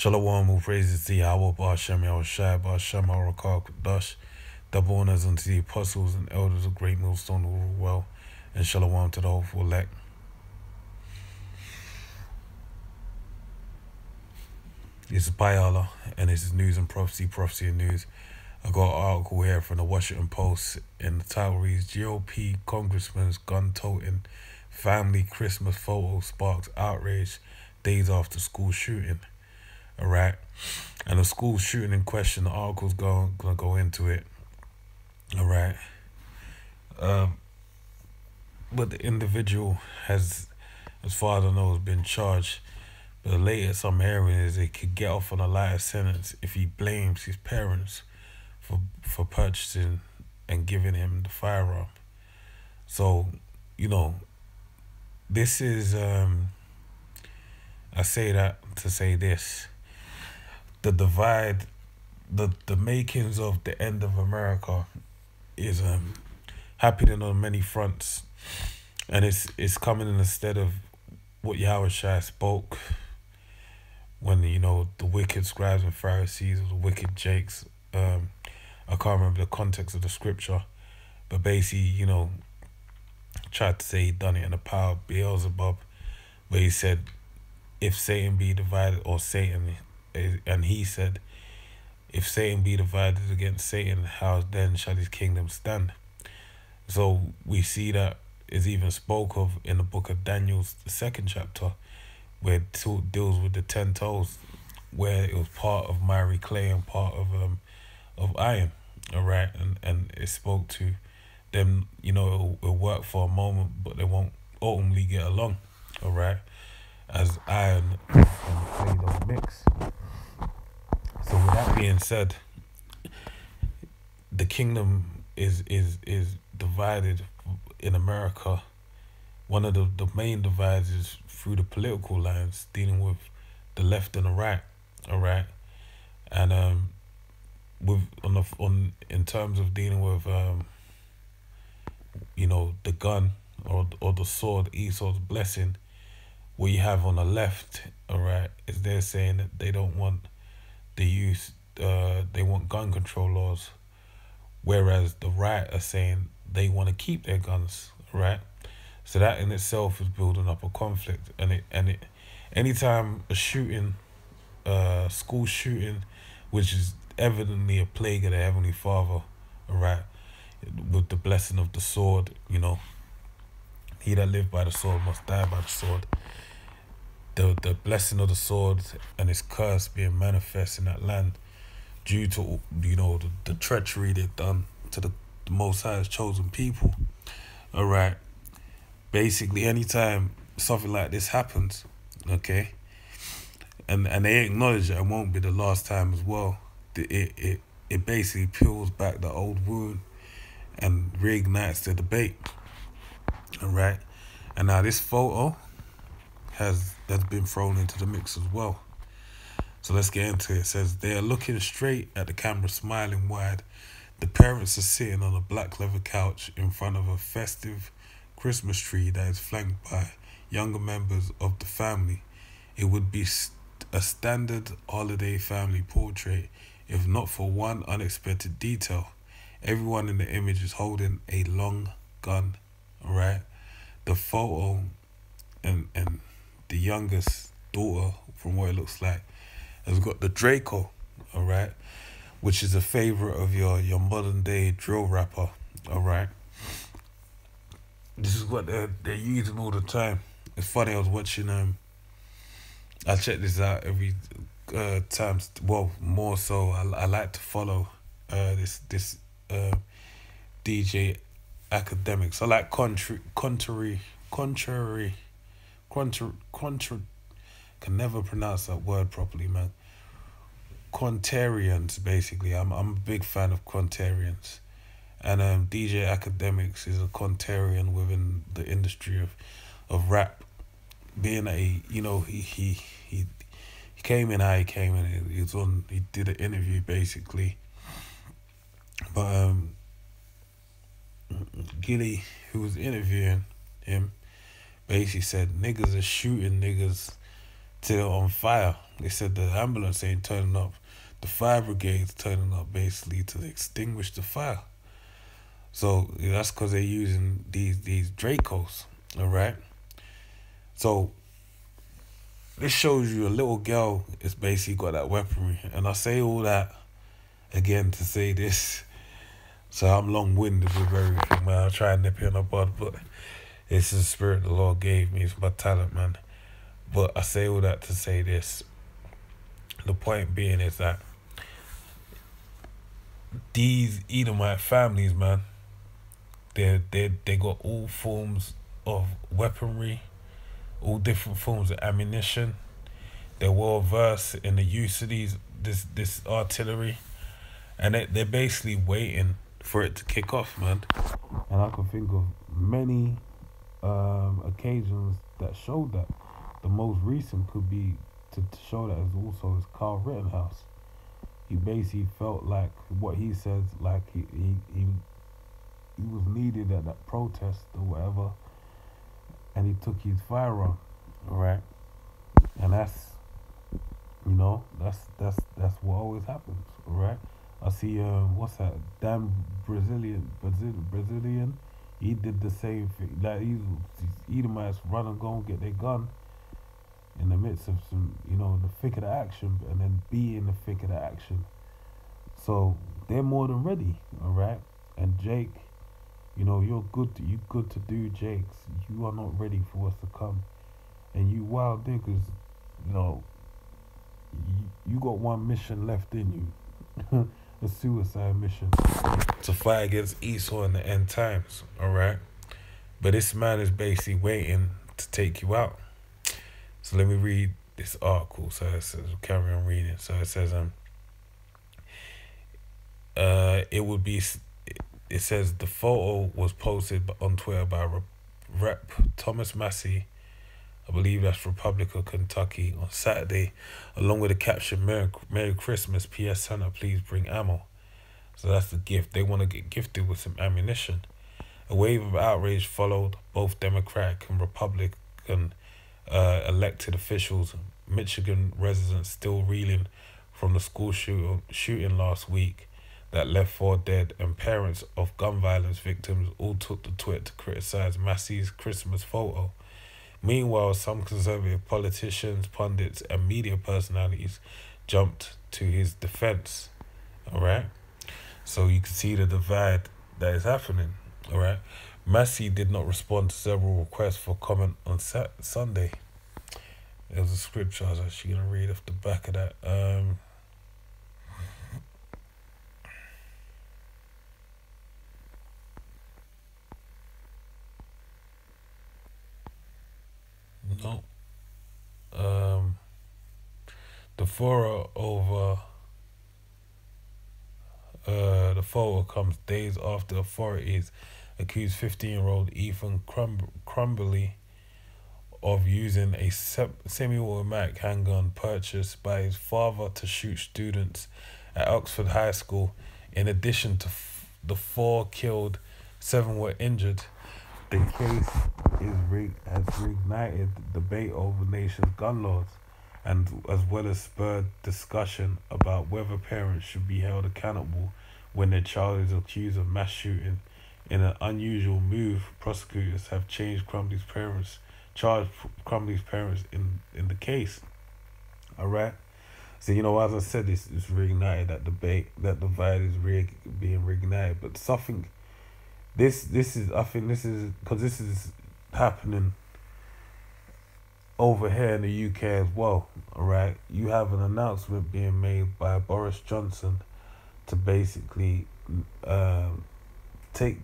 Shalom, all praises to Yahweh, Ba'ashem, Yahushai, Ba'ashem, Harakah, Kudash, double honors unto the apostles and elders of Great Millstone who well, and Shalom to the hopeful elect. This is Bayala, and this is News and Prophecy, Prophecy and News. I got an article here from the Washington Post, and the title reads GOP Congressman's gun toting family Christmas photo sparks outrage days after school shooting. Alright? And the school shooting in question, the article's going, gonna go into it. Alright? Um, but the individual has, as far as I know, has been charged but the latest I'm hearing is he could get off on a lighter sentence if he blames his parents for for purchasing and giving him the firearm. So, you know, this is um I say that to say this. The divide the the makings of the end of America is um happening on many fronts. And it's it's coming in instead of what Yahweh Shai spoke when you know the wicked scribes and Pharisees or the wicked Jakes. Um, I can't remember the context of the scripture, but basically, you know, tried to say he done it in the power of Beelzebub, but he said, if Satan be divided, or Satan, and he said, if Satan be divided against Satan, how then shall his kingdom stand? So we see that is even spoke of in the book of Daniel's second chapter where it deals with the ten toes, where it was part of miry clay and part of um of iron, all right, and and it spoke to them. You know, it'll, it'll work for a moment, but they won't ultimately get along, all right, as iron and clay don't mix. So with that being said, the kingdom is is is divided in America. One of the, the main divides is through the political lines, dealing with the left and the right, all right, and um, with on the on in terms of dealing with um, you know, the gun or or the sword, Esau's blessing, what you have on the left, all right, is they're saying that they don't want the use, uh, they want gun control laws, whereas the right are saying they want to keep their guns, right? So that in itself is building up a conflict, and it and it, anytime a shooting, uh, school shooting, which is evidently a plague of the heavenly Father, right, with the blessing of the sword, you know. He that live by the sword must die by the sword. The the blessing of the sword and its curse being manifest in that land, due to you know the, the treachery they've done to the, the Most High's chosen people. All right basically anytime something like this happens, okay, and and they acknowledge that it won't be the last time as well. It it it basically peels back the old wound and reignites the debate. All right, and now this photo has that's been thrown into the mix as well. So let's get into it. It says they are looking straight at the camera, smiling wide. The parents are sitting on a black leather couch in front of a festive Christmas tree that is flanked by younger members of the family. It would be a standard holiday family portrait if not for one unexpected detail. Everyone in the image is holding a long gun, alright? The photo and and the youngest daughter, from what it looks like, has got the Draco, alright? Which is a favorite of your, your modern day drill rapper, alright? This is what they're, they're using all the time. It's funny, I was watching, um, I check this out every uh, time. Well, more so, I, I like to follow uh, this this uh, DJ Akademiks. I like contrary, contrary, contrary, contrary. Can never pronounce that word properly, man. Quantarians, basically. I'm I'm a big fan of Quantarians. And um, DJ Akademiks is a Quantarian within the industry of, of rap. Being a, you know, he, he, he, he came in he came in. He was on, he did an interview basically. But um, Gilly, who was interviewing him, basically said niggas are shooting niggas till on fire. They said the ambulance ain't turning up. The fire brigade's turning up basically to extinguish the fire. So that's because they're using these these Dracos, all right. So this shows you a little girl is basically got that weaponry, and I say all that again to say this. So I'm long winded with everything, man. I try and nip it in the bud, but it's the spirit the Lord gave me. It's my talent, man. But I say all that to say this. The point being is that these Edomite families, man, they they they got all forms of weaponry, all different forms of ammunition. They're well versed in the use of these this this artillery, and they they're basically waiting for it to kick off, man. And I can think of many um, occasions that showed that. The most recent could be to, to show that is also is Carl Rittenhouse. He basically felt like what he says, like he, he, he, he was needed at that protest or whatever, and he took his firearm, right? And that's, you know, that's that's that's what always happens, right? I see, uh, what's that? Damn Brazilian, Brazil, Brazilian. He did the same thing. Like these, these Edomites run and go and get their gun in the midst of some, you know, the thick of the action, and then be in the thick of the action. So they're more than ready, all right. And Jake, you know, you're good. To, you good to do, Jakes. You are not ready for what's to come, and you wild niggas, you know. You, you got one mission left in you, a suicide mission to fight against Esau in the end times. All right, but this man is basically waiting to take you out. So let me read this article. So it says, carry on reading. So it says, um, uh, it would be, it says the photo was posted on Twitter by Rep Thomas Massie, I believe that's Republic of Kentucky, on Saturday, along with the caption, Merry, Merry Christmas, P.S. Santa, please bring ammo. So that's the gift. They want to get gifted with some ammunition. A wave of outrage followed. Both Democratic and Republican uh, elected officials, Michigan residents still reeling from the school shoot- shooting last week that left four dead, and parents of gun violence victims all took to Twitter to criticize Massie's Christmas photo. Meanwhile, some conservative politicians, pundits, and media personalities jumped to his defense. All right, so you can see the divide that is happening. All right. Massie did not respond to several requests for comment on Sunday. There's a scripture I was actually going to read off the back of that. Um, no. Um, furor over uh, the photo comes days after authorities accused 15 year old Ethan Crumb- Crumbley of using a semi automatic handgun purchased by his father to shoot students at Oxford High School. In addition to f- the four killed, seven were injured. The case is re- has reignited the debate over the nation's gun laws and as well as spurred discussion about whether parents should be held accountable when their child is accused of mass shooting in an unusual move, prosecutors have changed Crumbley's parents, charged Crumbley's parents in, in the case. All right. So you know, as I said, this is reignited that debate, that divide is re- being reignited. But something, this this is I think this is because this is happening over here in the UK as well. All right, you have an announcement being made by Boris Johnson to basically um, take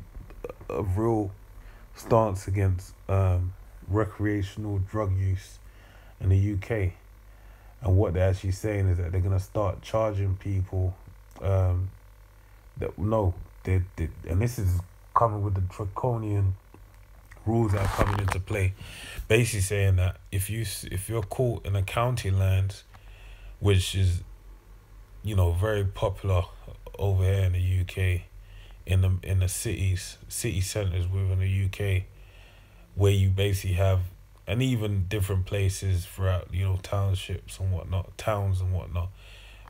a real stance against um, recreational drug use in the UK. And what they're actually saying is that they're going to start charging people um, that no, they, they, and this is coming with the draconian rules that are coming into play. Basically saying that if you if you're caught in a county land, which is, you know, very popular over here in the UK, in the in the cities, city centers within the UK, where you basically have and even different places throughout you know townships and whatnot, towns and whatnot,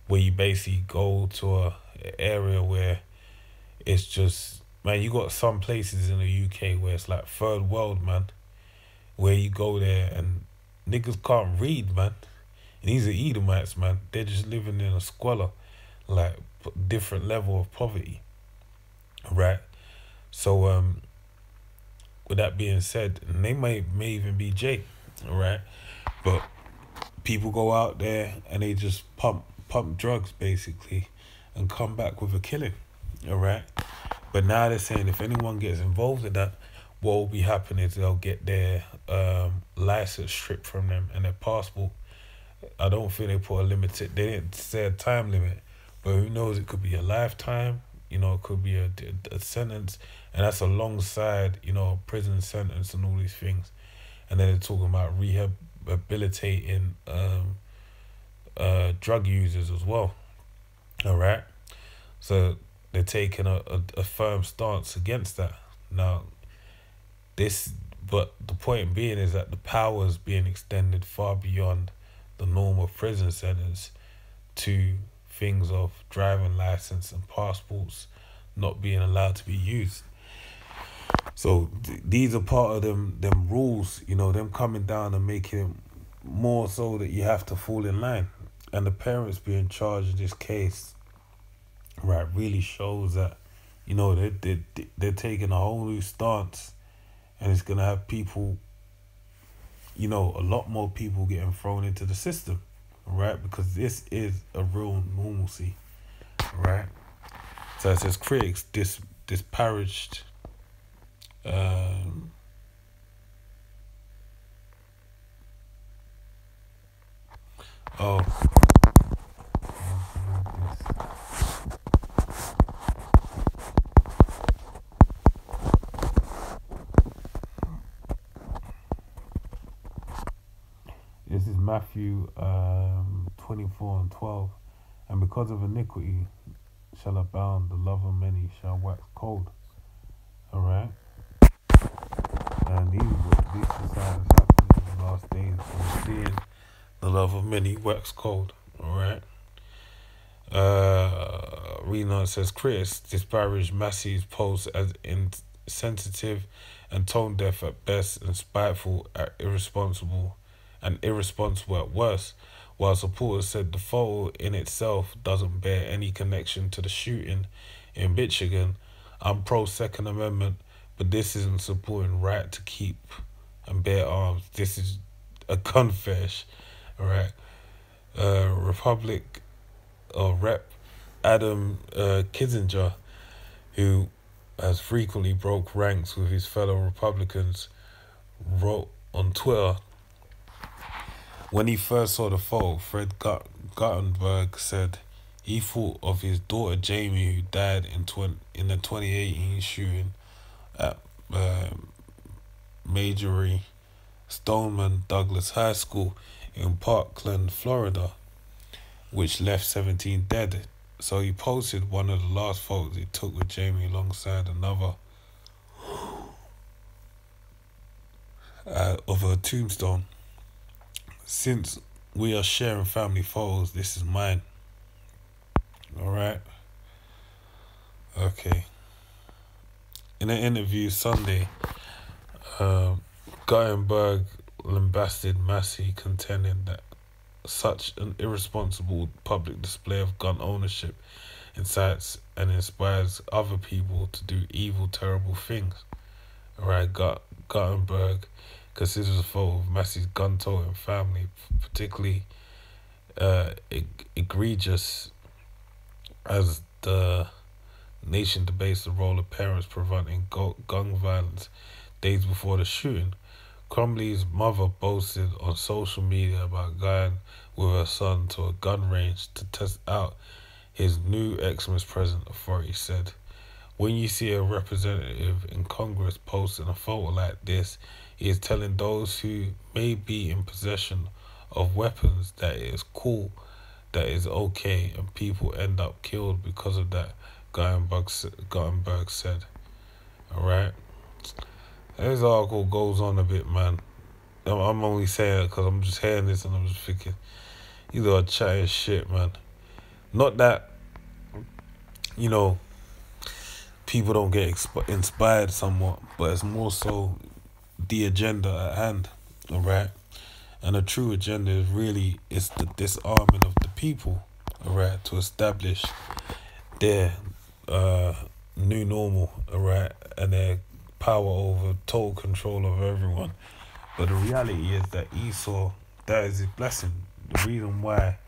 where you basically go to a, a area where it's just man. You got some places in the UK where it's like third world, man, where you go there and niggas can't read, man. And these are Edomites, man. They're just living in a squalor, like different level of poverty, right? So um, with that being said, and they may may even be Jake, right? But people go out there and they just pump pump drugs basically, and come back with a killing, all right. But now they're saying if anyone gets involved in that, what will be happening is they'll get their um, license stripped from them and their passport. I don't think they put a limited. They didn't say a time limit, but who knows? It could be a lifetime. You know, it could be a, a sentence, and that's alongside you know prison sentence and all these things. And then they're talking about rehabilitating um, uh, drug users as well. All right, so they're taking a, a, a firm stance against that. Now, this, but the point being is that the power is being extended far beyond the normal prison sentence to things of driving license and passports not being allowed to be used. So th- these are part of them them rules, you know, them coming down and making it more so that you have to fall in line. And the parents being charged in this case right, really shows that, you know, they they they're taking a whole new stance, and it's gonna have people. You know, a lot more people getting thrown into the system, right? Because this is a real normalcy, right? So it says critics dis disparaged. Um, oh. Matthew um, 24 and 12. And because of iniquity shall abound, the love of many shall wax cold. Alright? And these, these signs happening in the last days. We're seeing the love of many wax cold. Alright? Uh, reading says, Chris disparaged Massie's post as insensitive and tone deaf at best and spiteful at irresponsible and irresponsible at worst, while supporters said the photo in itself doesn't bear any connection to the shooting in Michigan. I'm pro Second Amendment, but this isn't supporting right to keep and bear arms. This is a gun fetish, right? Uh, Republic or Rep Adam uh, Kinzinger, who has frequently broke ranks with his fellow Republicans, wrote on Twitter when he first saw the photo, Fred Gut- Guttenberg said he thought of his daughter Jaime, who died in 20, in the 2018 shooting at uh, Marjory Stoneman Douglas High School in Parkland, Florida, which left 17 dead. So he posted one of the last photos he took with Jaime alongside another uh, of a tombstone. Since we are sharing family photos, this is mine. Alright? Okay. In an interview Sunday, uh, Guttenberg lambasted Massie, contending that such an irresponsible public display of gun ownership incites and inspires other people to do evil, terrible things. Alright, Gut- Guttenberg considers a photo of Massie's gun toting family particularly uh, egregious as the nation debates the role of parents preventing gun violence days before the shooting. Crumbley's mother boasted on social media about going with her son to a gun range to test out his new Xmas present, authority said. When you see a representative in Congress posting a photo like this, he is telling those who may be in possession of weapons that it is cool, that is okay, and people end up killed because of that, Guttenberg said. Alright? This article goes on a bit, man. I'm only saying it because I'm just hearing this and I'm just thinking, you are chatting shit, man. Not that, you know, people don't get inspired somewhat, but it's more so the agenda at hand, all right? And the true agenda is really it's the disarming of the people, all right, to establish their uh, new normal, all right, and their power over total control of everyone. But the reality is that Esau, that is his blessing. The reason why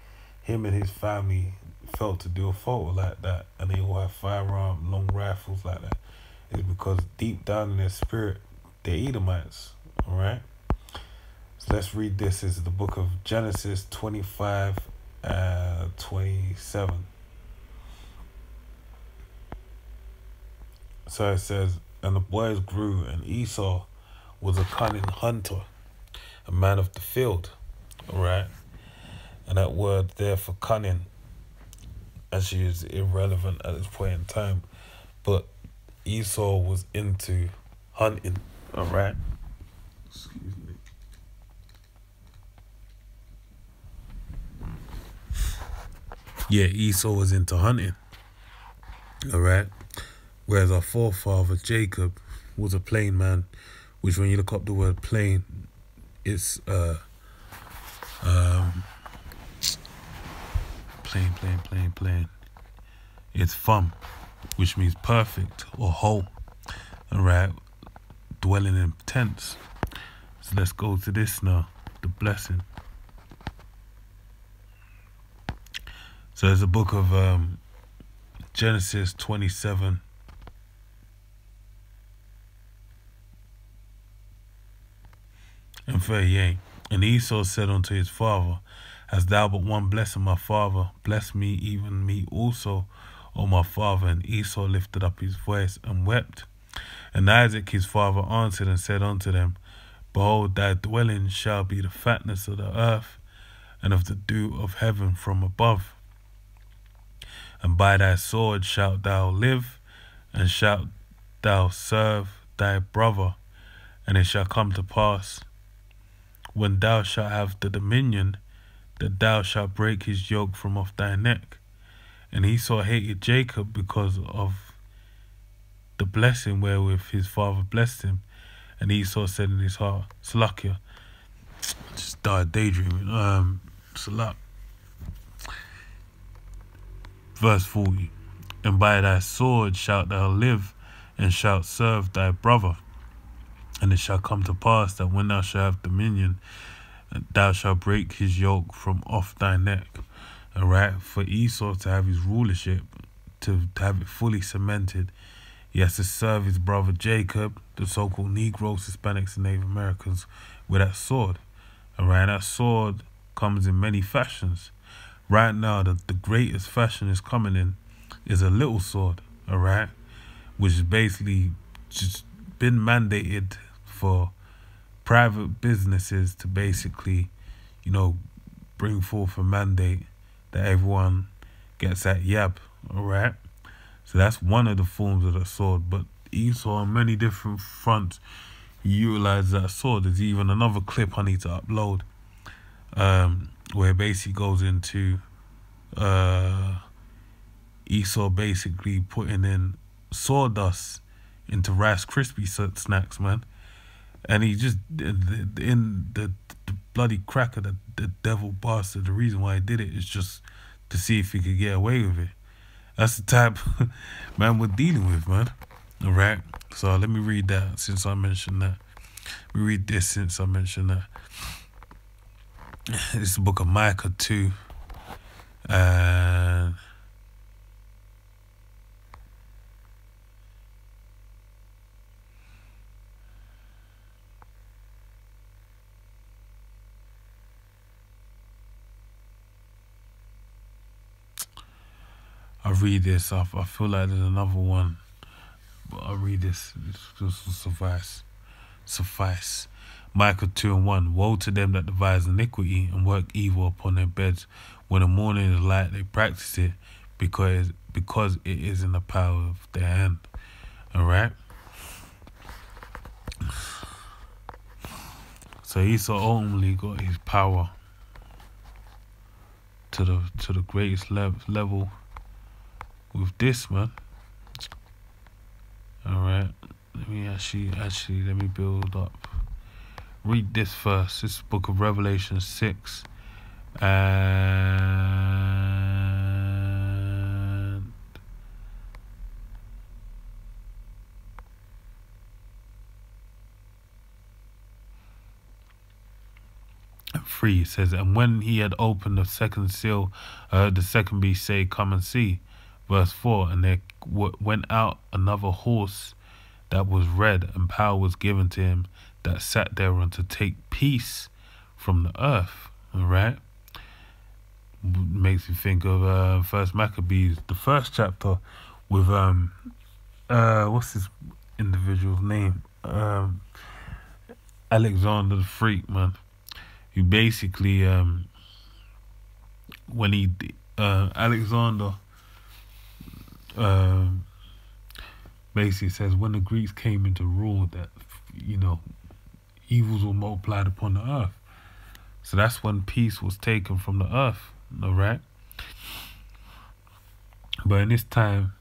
him and his family felt to do a photo like that and they all have firearm, long rifles like that is because deep down in their spirit, they're Edomites. Alright? So let's read this. Is the book of Genesis 25 uh 27. So it says, And the boys grew, and Esau was a cunning hunter, a man of the field. Alright? And that word there for cunning actually is irrelevant at this point in time. But Esau was into hunting. Alright? Excuse me. Yeah, Esau was into hunting. Alright? Whereas our forefather Jacob was a plain man, which when you look up the word plain, it's uh um plain, plain, plain, plain. It's fum, which means perfect or whole. Alright, dwelling in tents. So let's go to this now, the blessing. So there's a book of um, Genesis 27. And 38. And Esau said unto his father, Hast thou but one blessing, my father? Bless me, even me also, O my father. And Esau lifted up his voice and wept. And Isaac his father answered and said unto them, Behold, thy dwelling shall be the fatness of the earth, and of the dew of heaven from above. And by thy sword shalt thou live, and shalt thou serve thy brother. And it shall come to pass, when thou shalt have the dominion, that thou shalt break his yoke from off thy neck. And Esau hated Jacob because of the blessing wherewith his father blessed him. And Esau said in his heart, Salakia, just started daydreaming. Um, Salak. Verse 40 And by thy sword shalt thou live, and shalt serve thy brother. And it shall come to pass that when thou shalt have dominion, thou shalt break his yoke from off thy neck. Alright, for Esau to have his rulership, to, to have it fully cemented, he has to serve his brother Jacob, the so called Negroes, Hispanics, and Native Americans, with that sword. And Alright, that sword comes in many fashions. Right now, the, the greatest fashion is coming in is a little sword, alright, which is basically just been mandated for private businesses to basically, you know, bring forth a mandate that everyone gets that Yab, alright? So that's one of the forms of the sword. But Esau on many different fronts utilizes that sword. There's even another clip I need to upload um, where it basically goes into uh, Esau basically putting in sawdust into Rice Krispie snacks, man. And he just in the, the bloody cracker, the, the devil bastard. The reason why he did it is just to see if he could get away with it. That's the type man we're dealing with, man. All right. So let me read that since I mentioned that. We read this since I mentioned that. It's the book of Micah 2. And I read this. I, I feel like there's another one, but I read this. This will suffice. Suffice. Micah 2 and 1. Woe to them that devise iniquity and work evil upon their beds. When the morning is light, they practice it because, because it is in the power of their hand. Alright? So Esau only got his power to the to the greatest level with this man. All right, let me actually actually let me build up. Read this first. This book of Revelation six, and three says, and when he had opened the second seal, heard the second beast say, "Come and see." Verse 4 And there went out another horse that was red, and power was given to him that sat thereon to take peace from the earth. All right? Makes me think of uh, First Maccabees, the first chapter, with um, uh, what's his individual's name? Um, Alexander the Freak, man. Who basically, um, when he, uh, Alexander um, basically says when the Greeks came into rule that you know evils were multiplied upon the earth. So that's when peace was taken from the earth, all right? But in this time,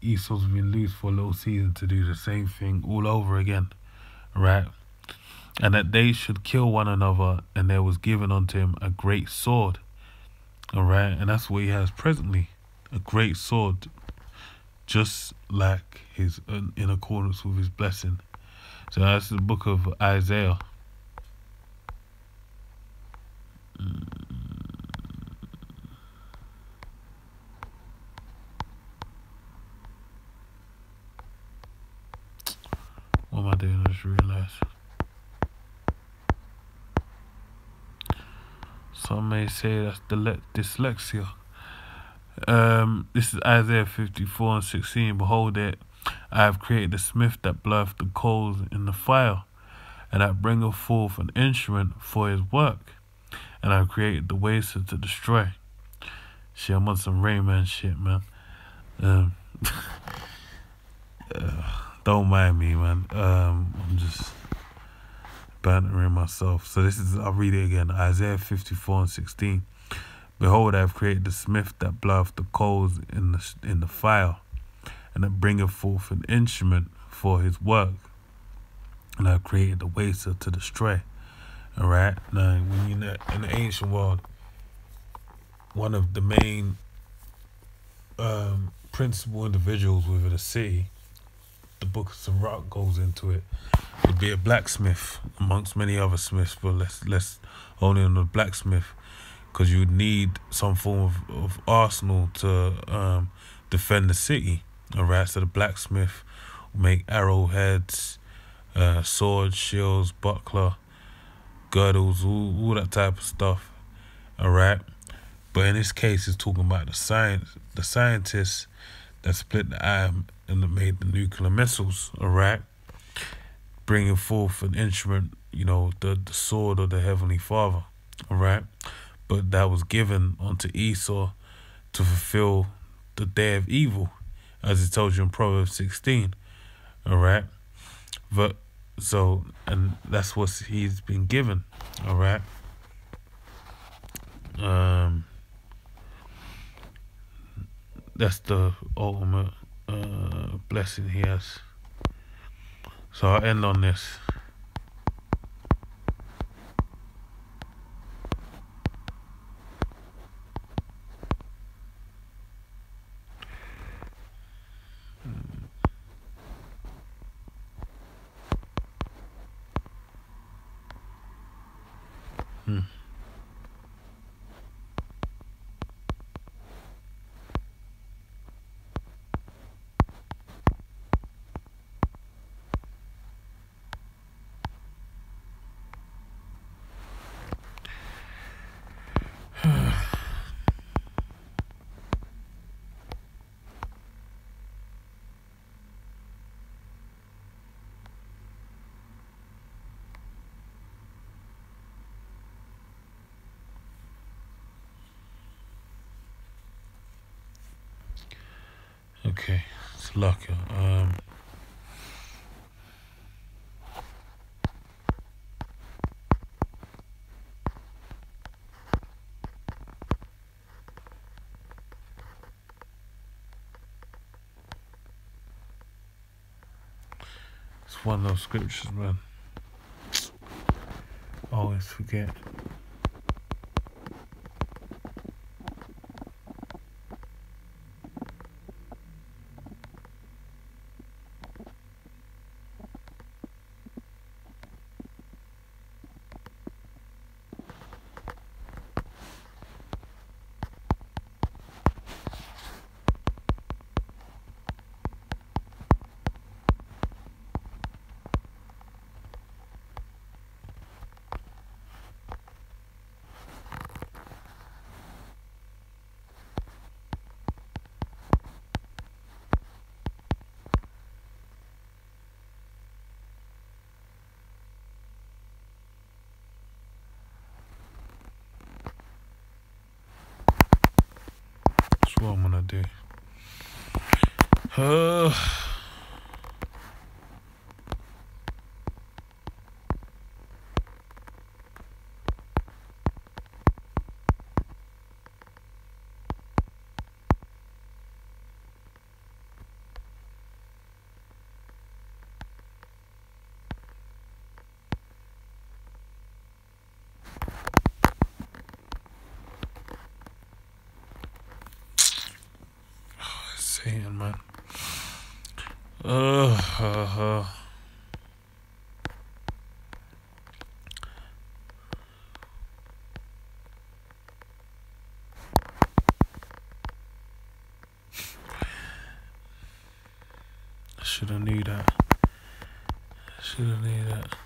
Esau's been loose for a little season to do the same thing all over again, right? And that they should kill one another, and there was given unto him a great sword, all right? And that's what he has presently, a great sword just like his in accordance with his blessing. So that's the book of Isaiah. What am I doing? I just realized. Some may say that's dyslexia. Um, this is Isaiah 54 and 16. Behold it, I have created the smith that bloweth the coals in the fire, and that bringeth forth an instrument for his work, and I have created the waster to destroy. Shit, I'm on some Rayman shit, man. Um, uh, don't mind me, man. Um, I'm just bantering myself. So this is, I'll read it again. Isaiah 54 and 16. Behold, I have created the smith that bloweth the coals in the in the fire, and that bringeth forth an instrument for his work. And I have created the waster to destroy. All right. Now, when you're in the ancient world, one of the main um, principal individuals within a city, the Book of Sirach goes into it, would be a blacksmith amongst many other smiths, but let's let's only on the blacksmith because you need some form of, of arsenal to um, defend the city. All right, so the blacksmith make arrowheads, uh, swords, shields, buckler, girdles, all, all that type of stuff. All right, but in this case, it's talking about the science, the scientists that split the atom and that made the nuclear missiles. All right, bringing forth an instrument, you know, the the sword of the heavenly Father. All right but that was given unto Esau to fulfill the day of evil, as it told you in Proverbs 16. All right. But so, and that's what he's been given. All right. Um, that's the ultimate uh, blessing he has. So I'll end on this. Okay, it's luck. Um, it's one of those scriptures, man. Always forget. What I'm gonna do. Uh, saying, man. Uh, uh, uh. Should have knew that. Should have knew that.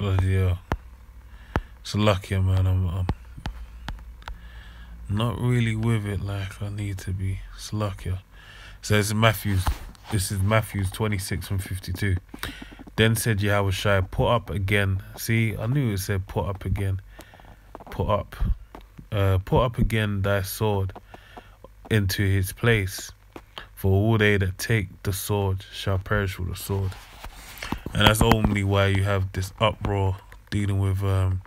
Bloody hell. It's lucky, man. I'm, I'm not really with it like I need to be. It's lucky. So this is Matthews. This is Matthews 26 and 52. Then said Yahweh Shai, put up again. See, I knew it said put up again. Put up. Uh, put up again thy sword into his place. For all they that take the sword shall perish with the sword and that's only why you have this uproar dealing with um,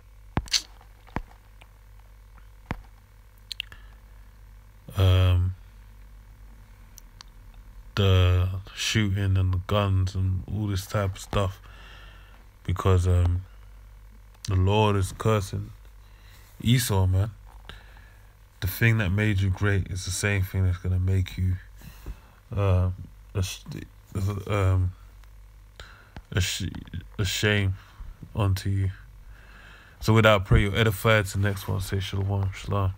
um, the shooting and the guns and all this type of stuff because um, the Lord is cursing Esau, man. The thing that made you great is the same thing that's gonna make you uh, um, a, sh- a shame unto you. So without prayer, you're edified to the next one. Say shalom, shalom.